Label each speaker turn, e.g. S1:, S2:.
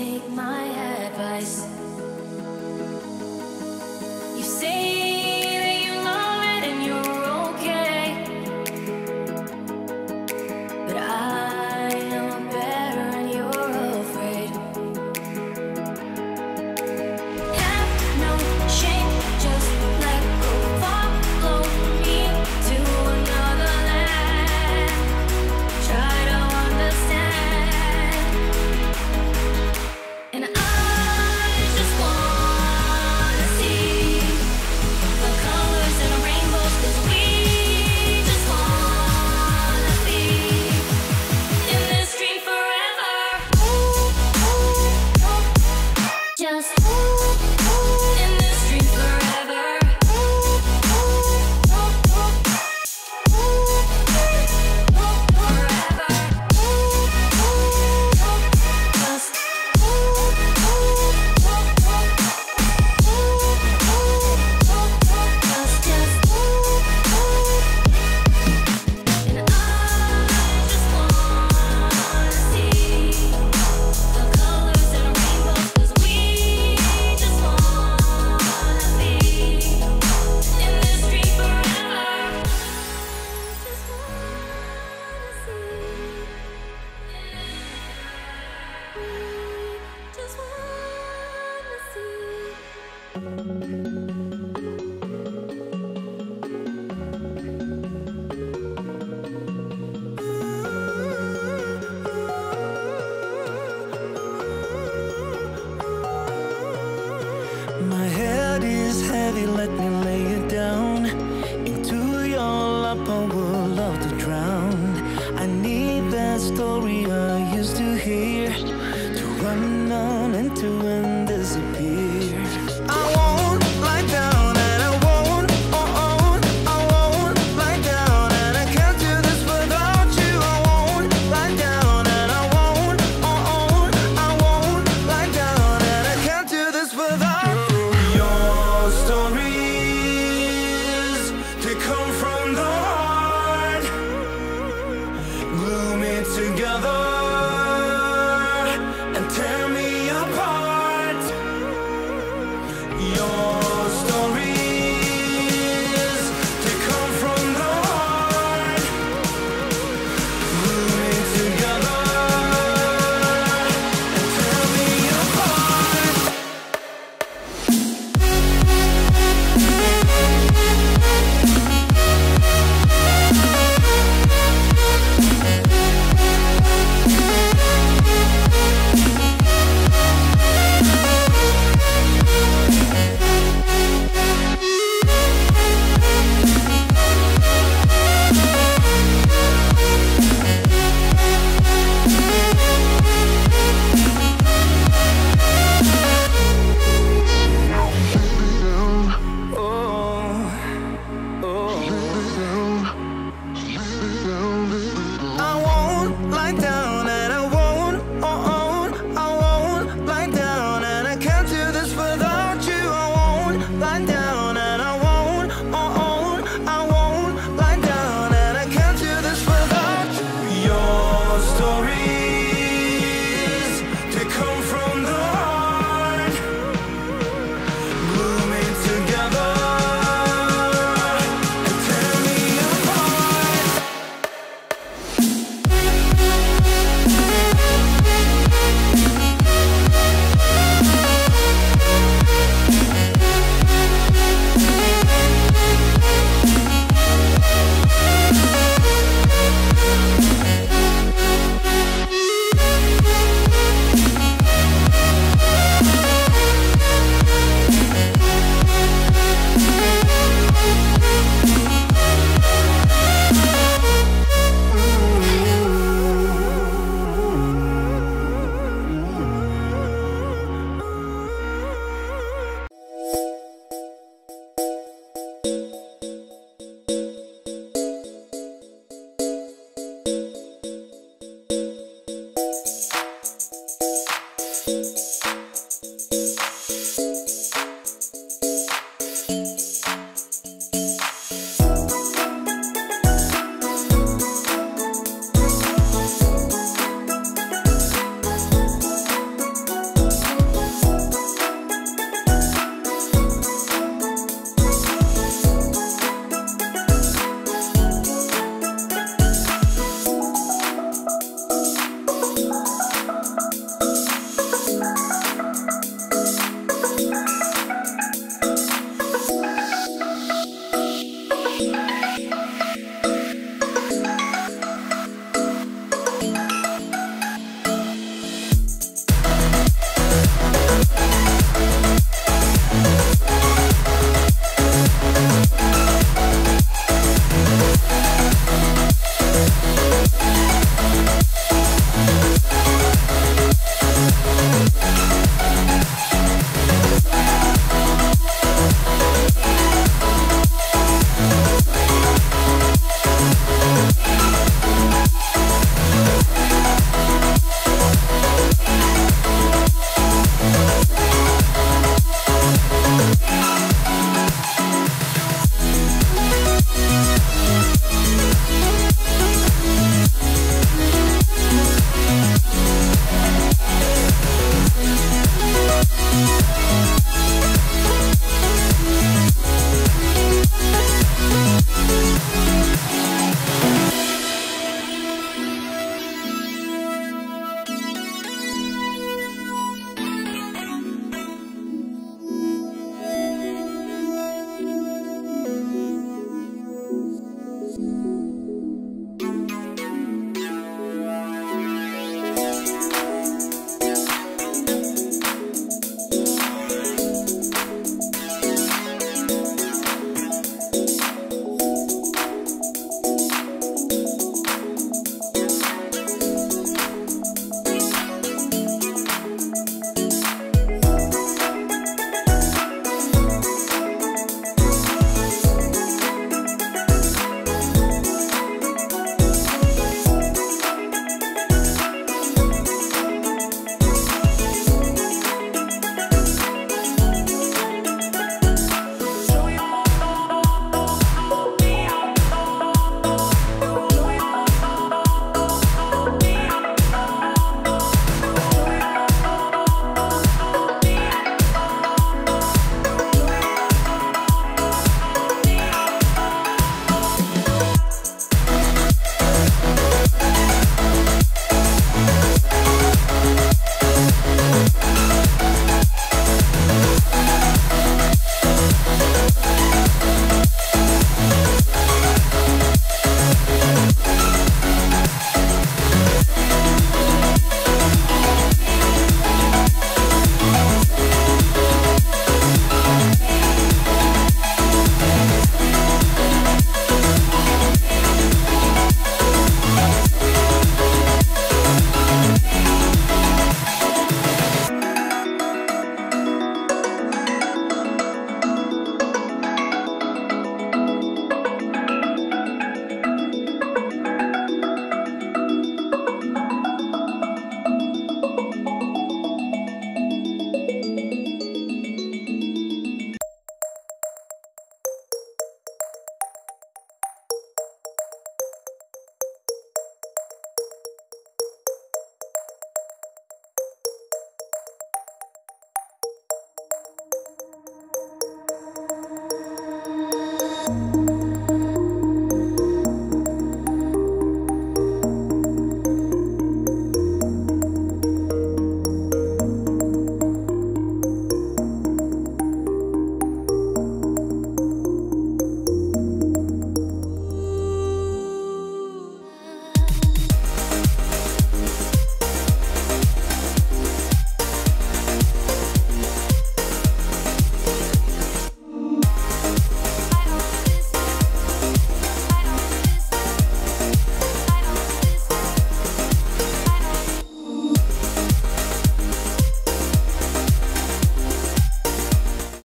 S1: take my advice. To run on and to